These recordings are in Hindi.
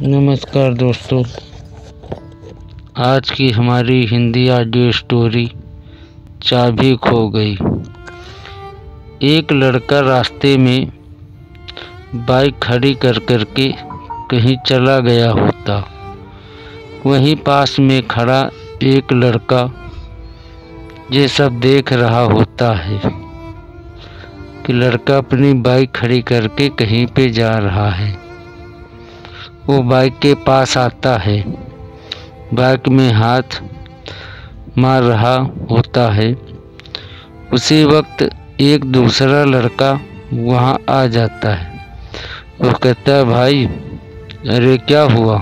नमस्कार दोस्तों। आज की हमारी हिंदी ऑडियो स्टोरी चाबी खो गई। एक लड़का रास्ते में बाइक खड़ी कर कर के कहीं चला गया होता। वहीं पास में खड़ा एक लड़का ये सब देख रहा होता है कि लड़का अपनी बाइक खड़ी करके कहीं पे जा रहा है। वो बाइक के पास आता है। बाइक में हाथ मार रहा होता है। उसी वक्त एक दूसरा लड़का वहाँ आ जाता है। वो कहता है, भाई, अरे, क्या हुआ?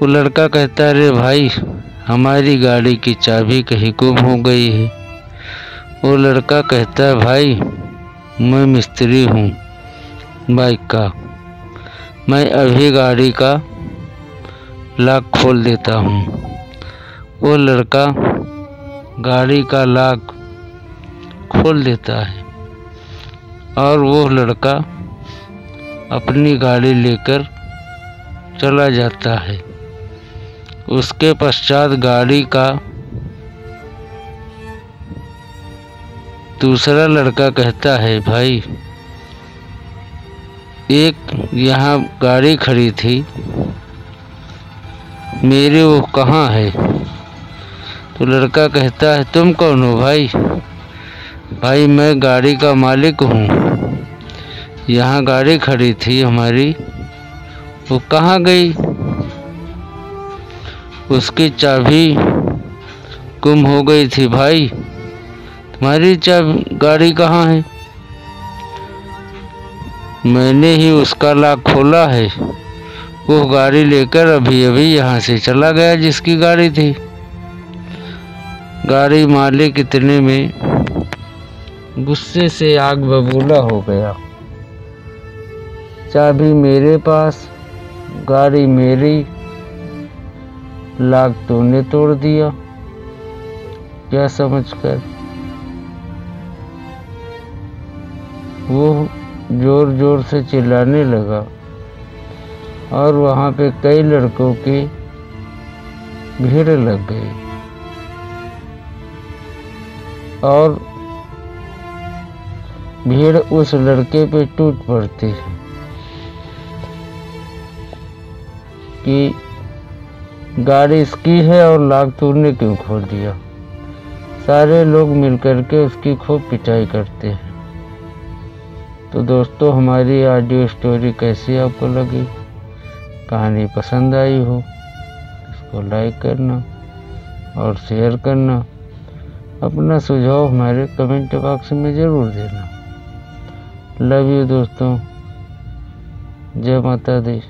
वो लड़का कहता है, अरे, भाई, हमारी गाड़ी की चाबी कहीं गुम हो गई है। वो लड़का कहता है, भाई, मैं मिस्त्री हूँ बाइक का। मैं अभी गाड़ी का लॉक खोल देता हूँ। वो लड़का गाड़ी का लॉक खोल देता है और वो लड़का अपनी गाड़ी लेकर चला जाता है। उसके पश्चात गाड़ी का दूसरा लड़का कहता है, भाई, एक यहाँ गाड़ी खड़ी थी। मेरे वो कहाँ है? तो लड़का कहता है, तुम कौन हो भाई? भाई, मैं गाड़ी का मालिक हूँ। यहाँ गाड़ी खड़ी थी हमारी। वो कहाँ गई? उसकी चाबी गुम हो गई थी भाई। तुम्हारी चाबी, गाड़ी कहाँ है? मैंने ही उसका लाख खोला है। वो गाड़ी लेकर अभी अभी यहाँ से चला गया जिसकी गाड़ी थी। गाड़ी मालिक इतने में गुस्से से आग बबूला हो गया। चाबी मेरे पास, गाड़ी मेरी, लाख तूने तोड़ दिया, क्या समझकर? वो ज़ोर ज़ोर से चिल्लाने लगा। और वहाँ पे कई लड़कों की भीड़ लग गई। और भीड़ उस लड़के पे टूट पड़ती है कि गाड़ी इसकी है और लाख तूने क्यों खो दिया? सारे लोग मिलकर के उसकी खूब पिटाई करते हैं। तो दोस्तों, हमारी ऑडियो स्टोरी कैसी आपको लगी? कहानी पसंद आई हो, इसको लाइक करना और शेयर करना। अपना सुझाव हमारे कमेंट बॉक्स में ज़रूर देना। लव यू दोस्तों। जय माता दी।